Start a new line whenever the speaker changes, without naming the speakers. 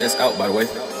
It's out, by the way.